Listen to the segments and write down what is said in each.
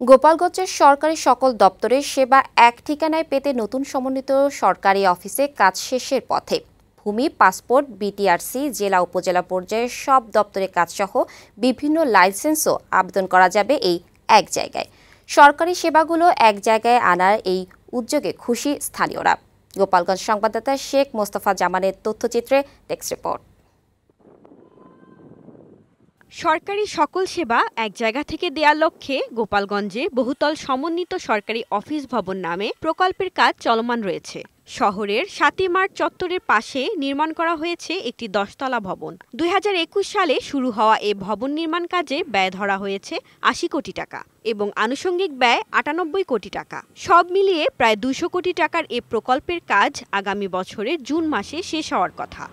গোপালগঞ্জের সরকারি সকল দপ্তরের সেবা এক ঠিকানায় পেতে নতুন সমন্বিত সরকারি অফিসে কাজ শেষের পথে। ভূমি, পাসপোর্ট বিটিআরসি জেলা, উপজেলা পর্যায়ে সব দপ্তরের কাজসহ বিভিন্ন লাইসেন্সও আবেদন করা যাবে এই এক জায়গায়। সরকারি সেবাগুলো এক জায়গায় আনার এই উদ্যোগে খুশি স্থানীয়রা। গোপালগঞ্জ সংবাদদাতা শেখ মোস্তফা জামানের তথ্যচিত্রে টেক্সট রিপোর্ট। সরকারি সকল সেবা এক জায়গা থেকে দেওয়ার লক্ষ্যে গোপালগঞ্জে বহুতল সমন্বিত সরকারি অফিস ভবন নামে প্রকল্পের কাজ চলমান রয়েছে। শহরের সাতই মার্চ চত্বরের পাশে নির্মাণ করা হয়েছে একটি দশতলা ভবন। দুই হাজার একুশ সালে শুরু হওয়া এ ভবন নির্মাণ কাজে ব্যয় ধরা হয়েছে আশি কোটি টাকা এবং আনুষঙ্গিক ব্যয় আটানব্বই কোটি টাকা। সব মিলিয়ে প্রায় দুশো কোটি টাকার এ প্রকল্পের কাজ আগামী বছরের জুন মাসে শেষ হওয়ার কথা।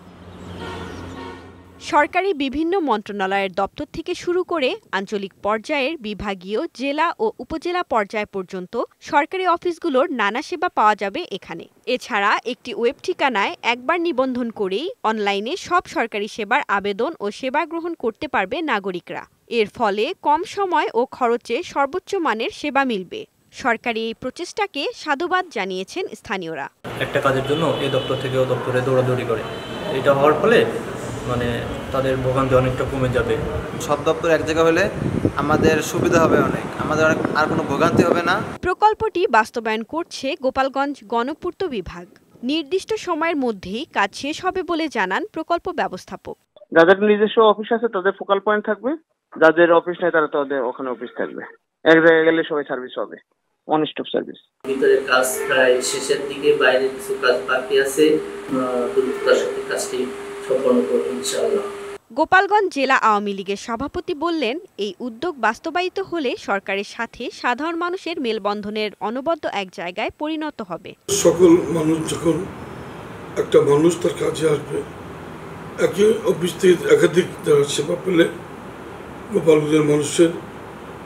সরকারি বিভিন্ন মন্ত্রণালয়ের দপ্তর থেকে শুরু করে আঞ্চলিক পর্যায়ের বিভাগীয় জেলা ও উপজেলা পর্যায় পর্যন্ত সরকারি অফিসগুলোর নানা সেবা পাওয়া যাবে এখানে। এছাড়া একটি ওয়েব ঠিকানায় একবার নিবন্ধন করেই অনলাইনে সব সরকারি সেবার আবেদন ও সেবা গ্রহণ করতে পারবে নাগরিকরা। এর ফলে কম সময় ও খরচে সর্বোচ্চ মানের সেবা মিলবে। সরকারি এই প্রচেষ্টাকে সাধুবাদ জানিয়েছেন স্থানীয়রা। একটা কাজের জন্য এ দপ্তর থেকে ও দপ্তরে দৌড়াদৌড়ি করে। এটা হওয়ার ফলে মানে তাদের ভোগান্তি অনেকটা কমে যাবে। সব দপ্তর এক জায়গা হলে আমাদের সুবিধা হবে অনেক। আমাদের অনেক আর কোনো ভোগান্তি হবে না। প্রকল্পটি বাস্তবায়ন করছে গোপালগঞ্জ গণপূর্ত বিভাগ। নির্দিষ্ট সময়ের মধ্যেই কাজ শেষ হবে বলে জানান প্রকল্প ব্যবস্থাপক। যাদের নিজস্ব অফিস আছে তাদের ফোকাল পয়েন্ট থাকবে। যাদের অফিস নেই তারা তাদের ওখানে অফিস থাকবে। এক জায়গায় গেলে সবাই সার্ভিস হবে। ওয়ান স্টপ সার্ভিস ভিতরের কাজ প্রায় শেষের দিকে বাইরে কিছু কাজ বাকি আছে। দ্রুততার সাথে কাজটি ইনশাআল্লাহ। গোপালগঞ্জ জেলা আওয়ামী লীগের সভাপতি বললেন এই উদ্যোগ বাস্তবায়িত হলে সরকারের সাথে সাধারণ মানুষের মেলবন্ধনের অনবদ্য এক জায়গায় পরিণত হবে। সকল মানুষ যখন একটা মানুষ তার কাজে আসবে একই অফিস থেকে একাধিক তারা সেবা পেলে গোপালগঞ্জের মানুষের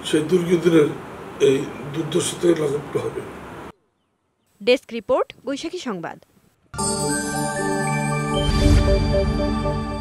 সেই দুর্গদিনের এই দুর্দশা থেকে লাঘব হবে। ডেস্ক রিপোর্ট বৈশাখী সংবাদ। Música